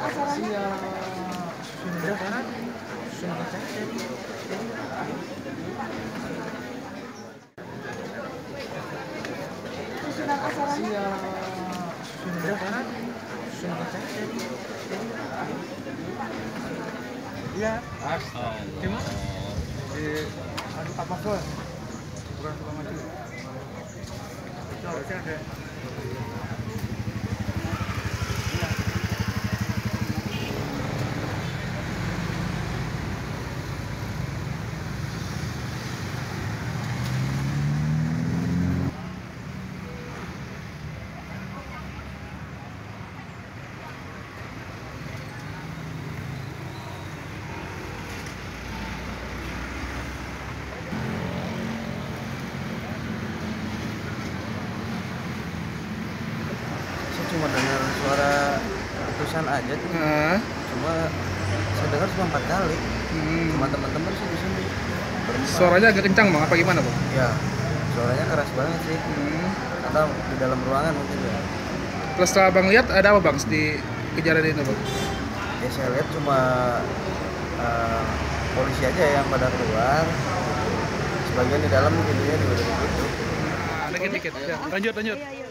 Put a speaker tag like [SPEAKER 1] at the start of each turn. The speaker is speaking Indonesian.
[SPEAKER 1] kan ngecek sudah kan sudah ngecek iya gimana di adu apa tuh bukan suka maju. Harusnya ada
[SPEAKER 2] cuma dengar suara letusan aja tuh
[SPEAKER 3] Nah,
[SPEAKER 2] cuma saya dengar cuma empat kali
[SPEAKER 3] hmm.
[SPEAKER 2] sama teman-teman sih di sini.
[SPEAKER 3] Suaranya agak kencang bang, apa gimana bang?
[SPEAKER 2] ya suaranya keras banget sih
[SPEAKER 3] Hmm.
[SPEAKER 2] atau di dalam ruangan mungkin ya
[SPEAKER 3] Terus setelah bang lihat ada apa bang di kejadian ini bang?
[SPEAKER 2] ya saya lihat cuma eh, polisi aja yang pada keluar sebagian di dalam pintunya juga udah ditutup
[SPEAKER 3] Nah, dikit dikit. Ya, lanjut lanjut.
[SPEAKER 4] Iya, iya.